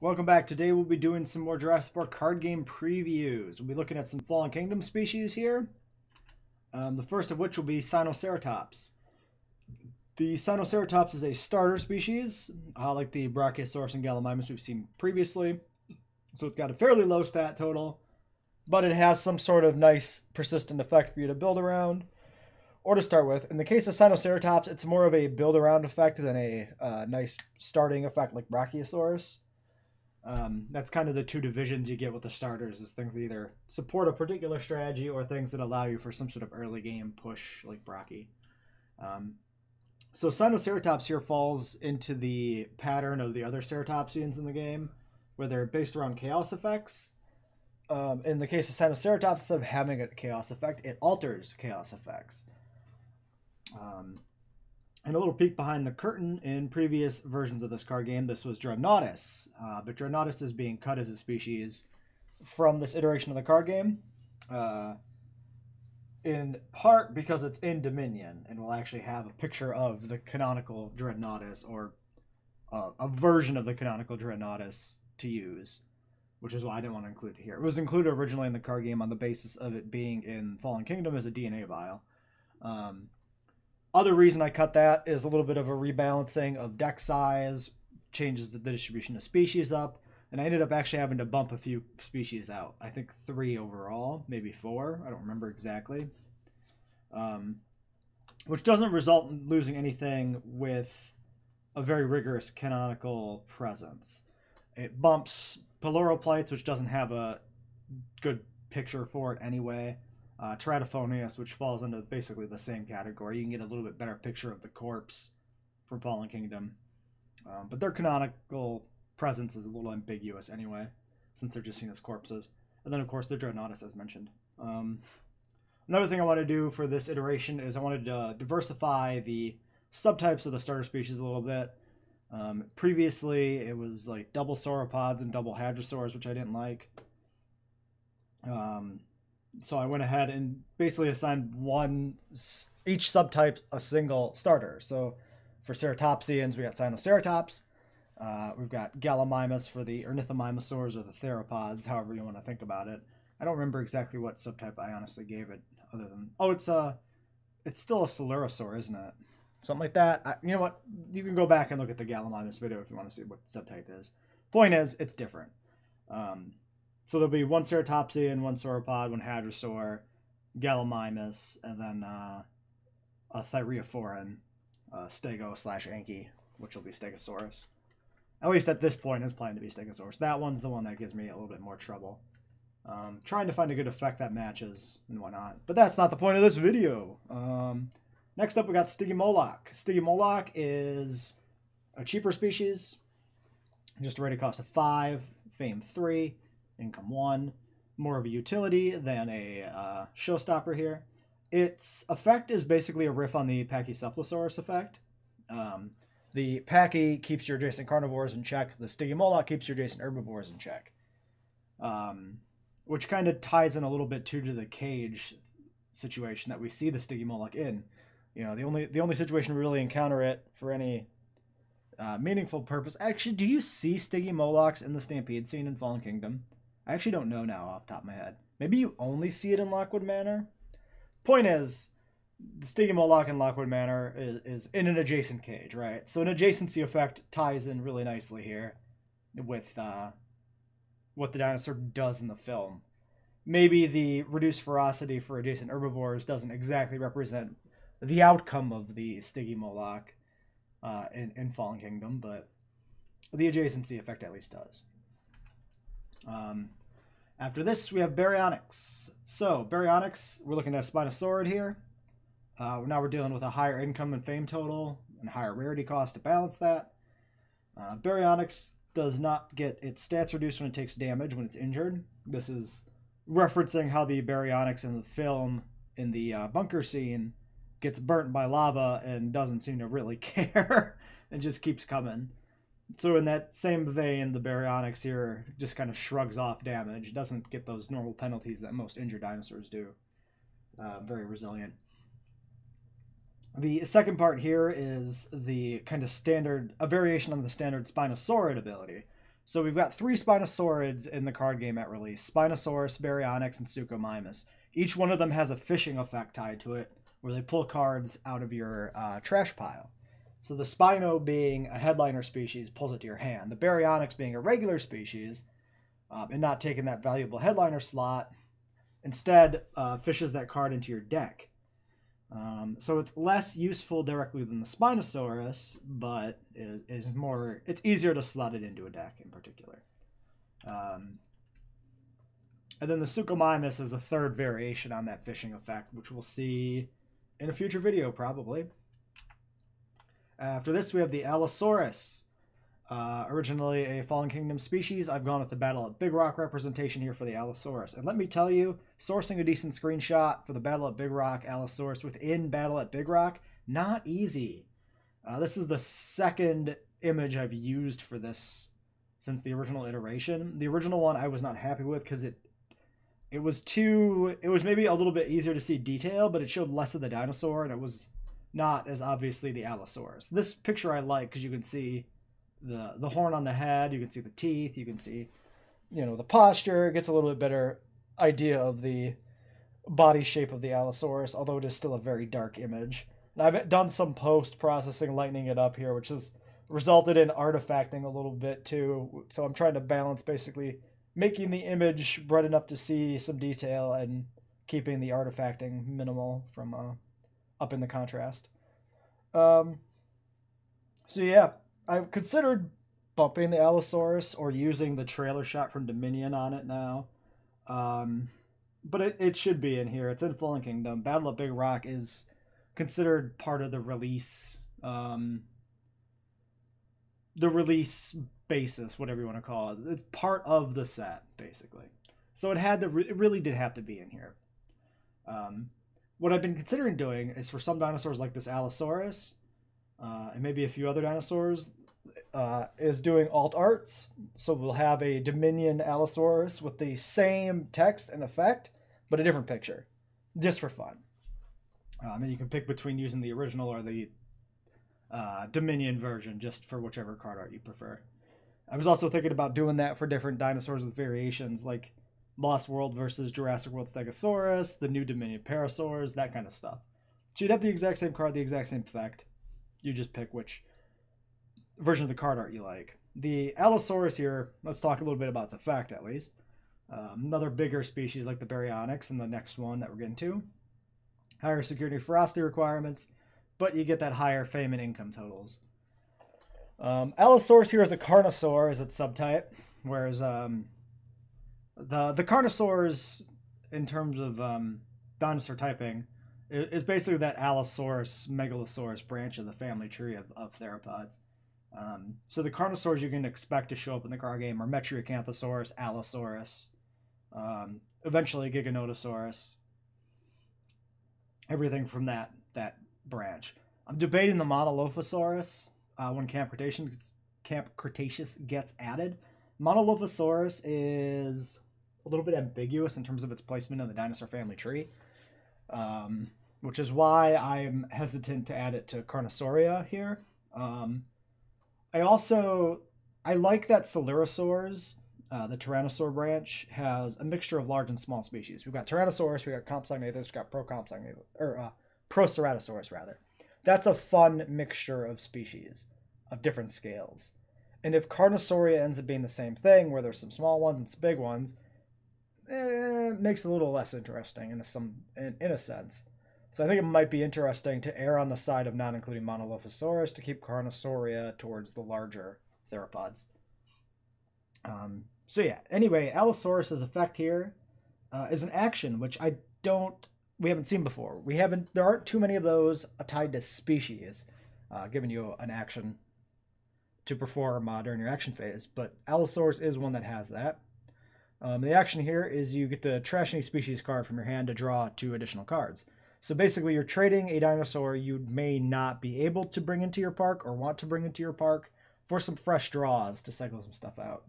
Welcome back. Today we'll be doing some more Jurassic Park card game previews. We'll be looking at some Fallen Kingdom species here. Um, the first of which will be Sinoceratops. The Sinoceratops is a starter species, uh, like the Brachiosaurus and Gallimimus we've seen previously. So it's got a fairly low stat total, but it has some sort of nice persistent effect for you to build around or to start with. In the case of Sinoceratops, it's more of a build around effect than a uh, nice starting effect like Brachiosaurus. Um, that's kind of the two divisions you get with the starters is things that either support a particular strategy or things that allow you for some sort of early game push like Brocky. Um, so Sinoceratops here falls into the pattern of the other Ceratopsians in the game, where they're based around chaos effects. Um, in the case of Sinoceratops, instead of having a chaos effect, it alters chaos effects. Um, and a little peek behind the curtain in previous versions of this card game, this was Dreadnoughtus. Uh, but Dreadnoughtus is being cut as a species from this iteration of the card game. Uh, in part because it's in Dominion and will actually have a picture of the canonical Dreadnoughtus or uh, a version of the canonical Dreadnoughtus to use, which is why I didn't want to include it here. It was included originally in the card game on the basis of it being in Fallen Kingdom as a DNA vial. Um, other reason I cut that is a little bit of a rebalancing of deck size, changes the distribution of species up, and I ended up actually having to bump a few species out. I think three overall, maybe four. I don't remember exactly. Um, which doesn't result in losing anything with a very rigorous canonical presence. It bumps Peloroplites, which doesn't have a good picture for it anyway uh, which falls into basically the same category. You can get a little bit better picture of the corpse from Fallen Kingdom. Um, but their canonical presence is a little ambiguous anyway, since they're just seen as corpses. And then, of course, the Dreadnoughtus, as mentioned. Um, another thing I want to do for this iteration is I wanted to diversify the subtypes of the starter species a little bit. Um, previously, it was like double sauropods and double hadrosaurs, which I didn't like. Um, so I went ahead and basically assigned one each subtype a single starter. So for ceratopsians, we got Sinoceratops. Uh, we've got Gallimimus for the Ornithomimosaurs or the theropods, however you want to think about it. I don't remember exactly what subtype I honestly gave it, other than oh, it's a, it's still a Coelurosaur, isn't it? Something like that. I, you know what? You can go back and look at the Gallimimus video if you want to see what subtype is. Point is, it's different. Um, so there'll be one Ceratopsian, one Sauropod, one Hadrosaur, Gallimimus, and then uh, a Thyreophoran, uh, Stego slash Anki, which will be Stegosaurus. At least at this point, is planned to be Stegosaurus. That one's the one that gives me a little bit more trouble. Um, trying to find a good effect that matches and whatnot. But that's not the point of this video. Um, next up, we got Stygimoloch. Stygimoloch is a cheaper species, just a ready cost of 5, fame 3 income one, more of a utility than a uh, showstopper here. Its effect is basically a riff on the Pachycephalosaurus effect. Um, the Pachy keeps your adjacent carnivores in check. The Stygimoloch keeps your adjacent herbivores in check. Um, which kind of ties in a little bit too to the cage situation that we see the Stygimoloch in. You know, the only the only situation we really encounter it for any uh, meaningful purpose. Actually, do you see Stiggy Molochs in the Stampede scene in Fallen Kingdom? I actually don't know now off top of my head. Maybe you only see it in Lockwood Manor. Point is, the Stygimoloch in Lockwood Manor is, is in an adjacent cage, right? So an adjacency effect ties in really nicely here with uh, what the dinosaur does in the film. Maybe the reduced ferocity for adjacent herbivores doesn't exactly represent the outcome of the Stygimoloch uh, in, in Fallen Kingdom, but the adjacency effect at least does. Um, after this, we have Baryonyx. So, Baryonyx, we're looking at Spinosaurid here. Uh, now we're dealing with a higher income and fame total and higher rarity cost to balance that. Uh, Baryonyx does not get its stats reduced when it takes damage when it's injured. This is referencing how the Baryonyx in the film in the uh, bunker scene gets burnt by lava and doesn't seem to really care and just keeps coming. So in that same vein, the Baryonyx here just kind of shrugs off damage. Doesn't get those normal penalties that most injured dinosaurs do. Uh, very resilient. The second part here is the kind of standard, a variation on the standard Spinosaurid ability. So we've got three Spinosaurids in the card game at release Spinosaurus, Baryonyx, and Suchomimus. Each one of them has a fishing effect tied to it, where they pull cards out of your uh, trash pile. So the Spino being a headliner species pulls it to your hand. The Baryonyx being a regular species um, and not taking that valuable headliner slot, instead uh, fishes that card into your deck. Um, so it's less useful directly than the Spinosaurus, but is, is more. It's easier to slot it into a deck in particular. Um, and then the Suchomimus is a third variation on that fishing effect, which we'll see in a future video probably. After this, we have the Allosaurus. Uh, originally a Fallen Kingdom species, I've gone with the Battle at Big Rock representation here for the Allosaurus. And let me tell you, sourcing a decent screenshot for the Battle at Big Rock Allosaurus within Battle at Big Rock, not easy. Uh, this is the second image I've used for this since the original iteration. The original one I was not happy with because it it was too it was maybe a little bit easier to see detail, but it showed less of the dinosaur and it was not as obviously the Allosaurus. This picture I like because you can see the the horn on the head. You can see the teeth. You can see, you know, the posture. It gets a little bit better idea of the body shape of the Allosaurus, although it is still a very dark image. And I've done some post processing, lightening it up here, which has resulted in artifacting a little bit too. So I'm trying to balance basically making the image bright enough to see some detail and keeping the artifacting minimal from uh, up in the contrast. Um, so yeah, I've considered bumping the Allosaurus or using the trailer shot from Dominion on it now. Um, but it, it should be in here. It's in Fallen Kingdom. Battle of Big Rock is considered part of the release um, the release basis, whatever you want to call it. It's part of the set, basically. So it had to, re- it really did have to be in here. Um, what I've been considering doing is for some dinosaurs like this Allosaurus, uh, and maybe a few other dinosaurs, uh, is doing alt arts. So we'll have a Dominion Allosaurus with the same text and effect, but a different picture, just for fun. Um, and you can pick between using the original or the uh, Dominion version, just for whichever card art you prefer. I was also thinking about doing that for different dinosaurs with variations, like Lost World versus Jurassic World Stegosaurus, the new Dominion Parasaurs, that kind of stuff. So you'd have the exact same card, the exact same effect. You just pick which version of the card art you like. The Allosaurus here, let's talk a little bit about its effect at least. Um, another bigger species like the Baryonyx and the next one that we're getting to. Higher security ferocity requirements, but you get that higher fame and income totals. Um, Allosaurus here is a Carnosaur as its subtype, whereas um, the the Carnosaurs, in terms of um, dinosaur typing, is basically that Allosaurus Megalosaurus branch of the family tree of, of theropods. Um, so the Carnosaurs you can expect to show up in the card game are Metriacanthosaurus, Allosaurus, um, eventually Giganotosaurus, everything from that that branch. I'm debating the Monolophosaurus uh, when Camp Cretaceous, Camp Cretaceous gets added. Monolophosaurus is a little bit ambiguous in terms of its placement in the dinosaur family tree, um, which is why I'm hesitant to add it to Carnosauria here. Um, I also I like that Coelurosaurs, uh, the Tyrannosaur branch, has a mixture of large and small species. We've got Tyrannosaurus, we've got Compsognathus, we've got Procompsognathus, or uh, Proceratosaurus rather. That's a fun mixture of species of different scales. And if Carnosauria ends up being the same thing, where there's some small ones and some big ones, eh, makes it a little less interesting in some in, in a sense. So I think it might be interesting to err on the side of not including Monolophosaurus to keep Carnosauria towards the larger theropods. Um, so yeah, anyway, Allosaurus's effect here uh, is an action, which I don't, we haven't seen before. We haven't, there aren't too many of those tied to species, uh, giving you an action to perform uh, during your action phase, but Allosaurus is one that has that. Um, the action here is you get the Trash Any Species card from your hand to draw two additional cards. So basically, you're trading a dinosaur you may not be able to bring into your park or want to bring into your park for some fresh draws to cycle some stuff out.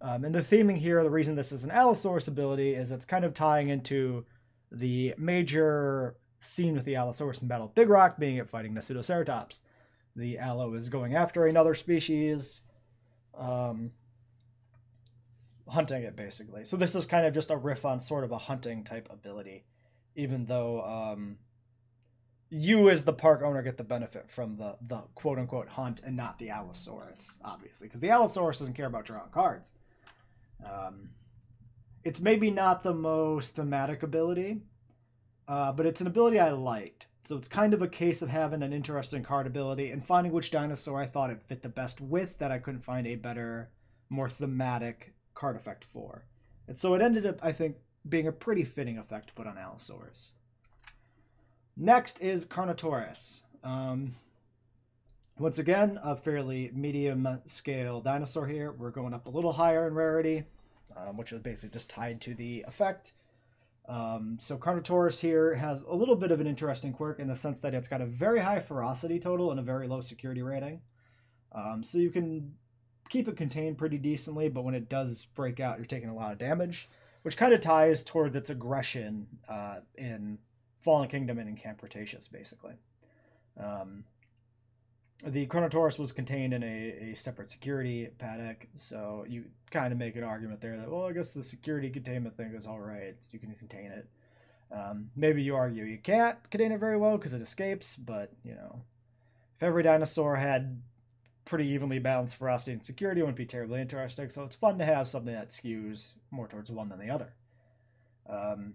Um, and the theming here, the reason this is an Allosaurus ability is it's kind of tying into the major scene with the Allosaurus in Battle Big Rock, being it fighting the Pseudoceratops. The Allo is going after another species. Um, hunting it basically. So this is kind of just a riff on sort of a hunting type ability, even though um, you as the park owner get the benefit from the the quote unquote hunt and not the Allosaurus, obviously, because the Allosaurus doesn't care about drawing cards. Um, it's maybe not the most thematic ability, uh, but it's an ability I liked. So it's kind of a case of having an interesting card ability and finding which dinosaur I thought it fit the best with that I couldn't find a better, more thematic card effect for. And so it ended up, I think, being a pretty fitting effect to put on Allosaurus. Next is Carnotaurus. Um, once again, a fairly medium scale dinosaur here. We're going up a little higher in rarity, um, which is basically just tied to the effect. Um, so Carnotaurus here has a little bit of an interesting quirk in the sense that it's got a very high ferocity total and a very low security rating. Um, so you can keep it contained pretty decently, but when it does break out, you're taking a lot of damage, which kind of ties towards its aggression uh, in Fallen Kingdom and in Camp Cretaceous, basically. Um, the Carnotaurus was contained in a, a separate security paddock, so you kind of make an argument there that, well, I guess the security containment thing is all right, you can contain it. Um, maybe you argue you can't contain it very well because it escapes, but, you know, if every dinosaur had pretty evenly balanced ferocity and security, wouldn't be terribly interesting, so it's fun to have something that skews more towards one than the other. Um,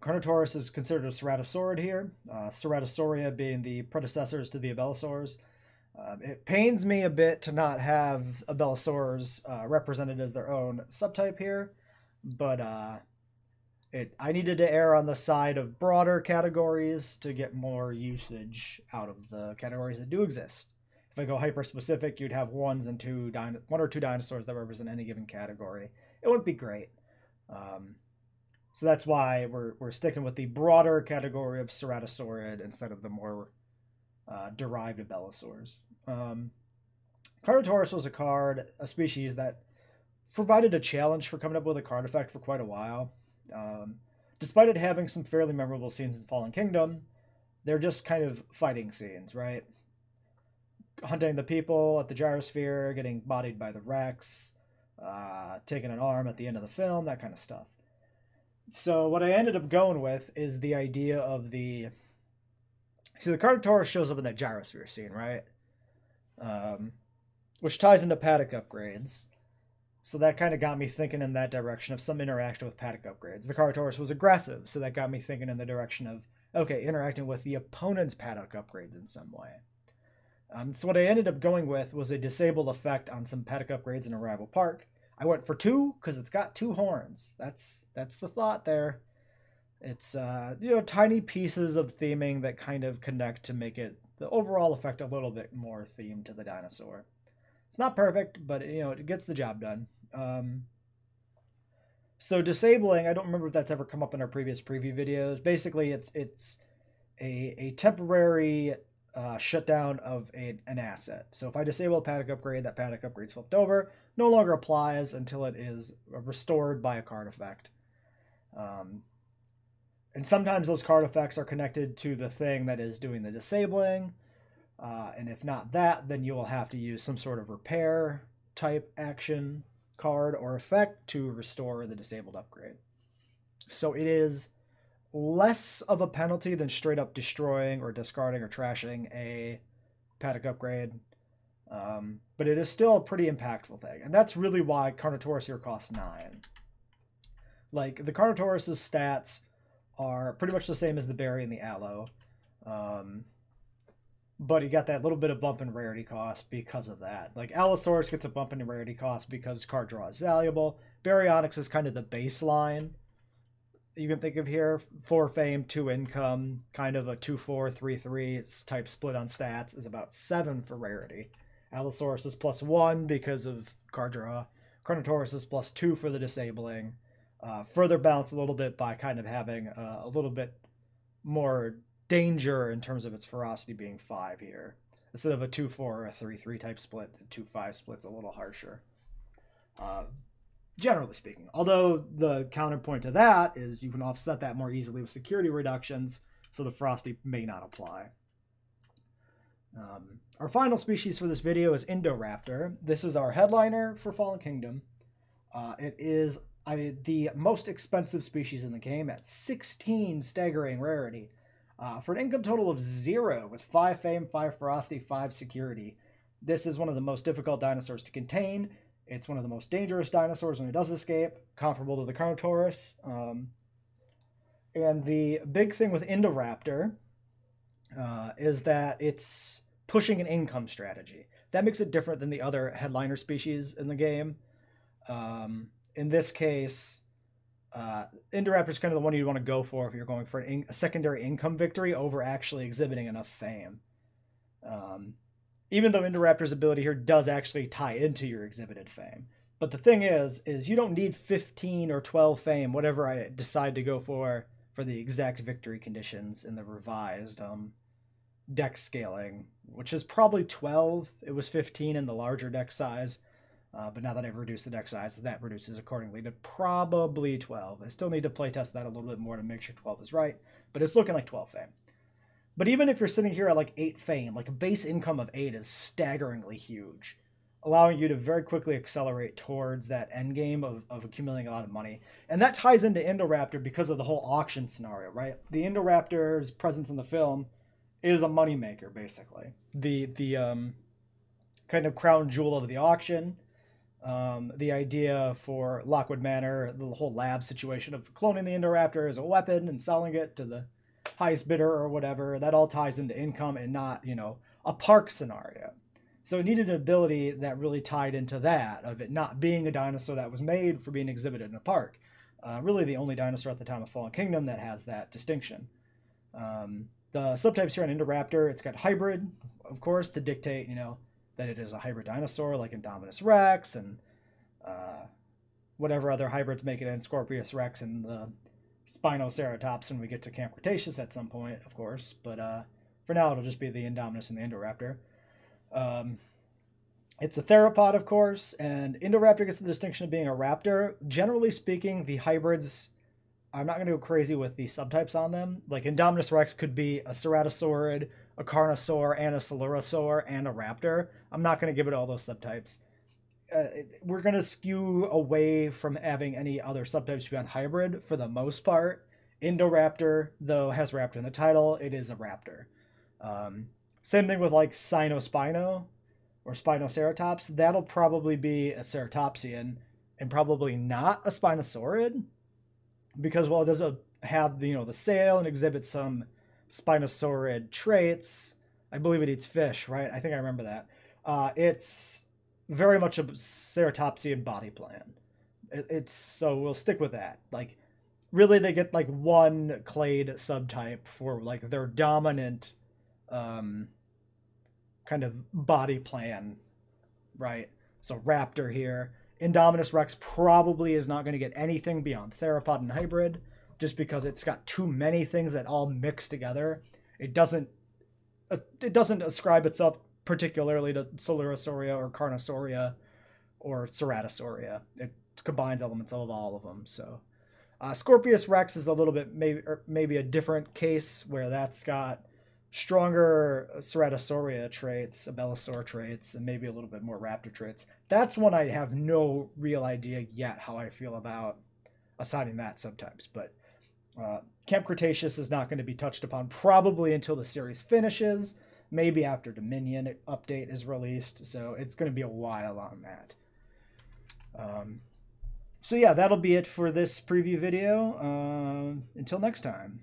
Carnotaurus is considered a ceratosaurid here, uh, Ceratosauria being the predecessors to the abelisaurs. Um, it pains me a bit to not have abelisaurs uh, represented as their own subtype here, but uh, it I needed to err on the side of broader categories to get more usage out of the categories that do exist. If I go hyper specific, you'd have ones and two one or two dinosaurs that represent any given category. It wouldn't be great. Um, so that's why we're, we're sticking with the broader category of ceratosaurid instead of the more uh, derived abelisaurs. Um, Carnotaurus was a card, a species that provided a challenge for coming up with a card effect for quite a while. Um, despite it having some fairly memorable scenes in Fallen Kingdom, they're just kind of fighting scenes, right? Hunting the people at the gyrosphere, getting bodied by the Rex, uh, taking an arm at the end of the film, that kind of stuff. So what I ended up going with is the idea of the. See, the Carnotaurus shows up in that gyrosphere scene, right? Um, which ties into paddock upgrades. So that kind of got me thinking in that direction of some interaction with paddock upgrades. The Carnotaurus was aggressive, so that got me thinking in the direction of okay, interacting with the opponent's paddock upgrades in some way. Um, so what I ended up going with was a disabled effect on some paddock upgrades in a rival park, I went for two because it's got two horns. That's that's the thought there. It's uh, you know tiny pieces of theming that kind of connect to make it the overall effect a little bit more themed to the dinosaur. It's not perfect, but you know it gets the job done. Um, so disabling, I don't remember if that's ever come up in our previous preview videos. Basically, it's it's a a temporary uh, shutdown of a, an asset. So if I disable a paddock upgrade, that paddock upgrade's flipped over no longer applies until it is restored by a card effect. Um, and sometimes those card effects are connected to the thing that is doing the disabling. Uh, and if not that, then you will have to use some sort of repair type action card or effect to restore the disabled upgrade. So it is less of a penalty than straight up destroying or discarding or trashing a paddock upgrade um, but it is still a pretty impactful thing. And that's really why Carnotaurus here costs 9. Like, the Carnotaurus' stats are pretty much the same as the Berry and the Allo. Um, but you got that little bit of bump in rarity cost because of that. Like, Allosaurus gets a bump in rarity cost because card draw is valuable. Baryonyx is kind of the baseline you can think of here for fame, two income, kind of a 2 4 3 3 type split on stats is about 7 for rarity. Allosaurus is plus one because of card draw. Carnotaurus is plus two for the disabling. Uh, further balanced a little bit by kind of having uh, a little bit more danger in terms of its ferocity being five here. Instead of a 2 4 or a 3 3 type split, 2 5 split's a little harsher. Uh, generally speaking. Although the counterpoint to that is you can offset that more easily with security reductions, so the ferocity may not apply. Um, our final species for this video is Indoraptor. This is our headliner for Fallen Kingdom. Uh, it is I, the most expensive species in the game at 16 staggering rarity. Uh, for an income total of zero with 5 fame, 5 ferocity, 5 security. This is one of the most difficult dinosaurs to contain. It's one of the most dangerous dinosaurs when it does escape, comparable to the Carnotaurus. Um, and the big thing with Indoraptor uh, is that it's pushing an income strategy. That makes it different than the other headliner species in the game. Um, in this case, uh, Indoraptor is kind of the one you'd want to go for if you're going for in- a secondary income victory over actually exhibiting enough fame. Um, even though Indoraptor's ability here does actually tie into your exhibited fame. But the thing is, is you don't need 15 or 12 fame, whatever I decide to go for, for the exact victory conditions in the revised um, deck scaling, which is probably 12. It was 15 in the larger deck size. Uh, but now that I've reduced the deck size, that reduces accordingly to probably 12. I still need to playtest that a little bit more to make sure 12 is right, but it's looking like 12 fame. But even if you're sitting here at like 8 fame, like a base income of 8 is staggeringly huge, allowing you to very quickly accelerate towards that end game of, of accumulating a lot of money. And that ties into Indoraptor because of the whole auction scenario, right? The Indoraptor's presence in the film is a moneymaker, basically. The the um, kind of crown jewel of the auction um, the idea for Lockwood Manor, the whole lab situation of cloning the Indoraptor as a weapon and selling it to the highest bidder or whatever, that all ties into income and not, you know, a park scenario. So it needed an ability that really tied into that, of it not being a dinosaur that was made for being exhibited in a park. Uh, really the only dinosaur at the time of Fallen Kingdom that has that distinction. Um, the subtypes here on Indoraptor, it's got hybrid, of course, to dictate, you know, that it is a hybrid dinosaur like Indominus Rex and uh, whatever other hybrids make it in, Scorpius Rex and the Spinoceratops when we get to Camp Cretaceous at some point, of course. But uh, for now, it'll just be the Indominus and the Indoraptor. Um, it's a theropod, of course, and Indoraptor gets the distinction of being a raptor. Generally speaking, the hybrids, I'm not going to go crazy with the subtypes on them. Like Indominus Rex could be a Ceratosaurid, a Carnosaur, and a Coelurosaur, and a Raptor. I'm not going to give it all those subtypes. Uh, we're going to skew away from having any other subtypes beyond hybrid for the most part. Indoraptor, though, has Raptor in the title. It is a Raptor. Um, same thing with like Sinospino or Spinoceratops. That'll probably be a Ceratopsian and probably not a Spinosaurid because while it does a, have the, you know the sail and exhibit some Spinosaurid traits, I believe it eats fish, right? I think I remember that. Uh, it's very much a ceratopsian body plan. It, it's so we'll stick with that. Like, really, they get like one clade subtype for like their dominant, um, kind of body plan, right? So raptor here. Indominus Rex probably is not going to get anything beyond theropod and hybrid, just because it's got too many things that all mix together. It doesn't. It doesn't ascribe itself particularly to Coelurosauria or Carnosauria or Ceratosauria. It combines elements of all of them. So uh, Scorpius Rex is a little bit maybe maybe a different case where that's got stronger Ceratosauria traits, Abelisaur traits, and maybe a little bit more Raptor traits. That's one I have no real idea yet how I feel about assigning that sometimes, But uh, Camp Cretaceous is not going to be touched upon probably until the series finishes maybe after Dominion update is released. So it's going to be a while on that. Um, so yeah, that'll be it for this preview video. Uh, until next time.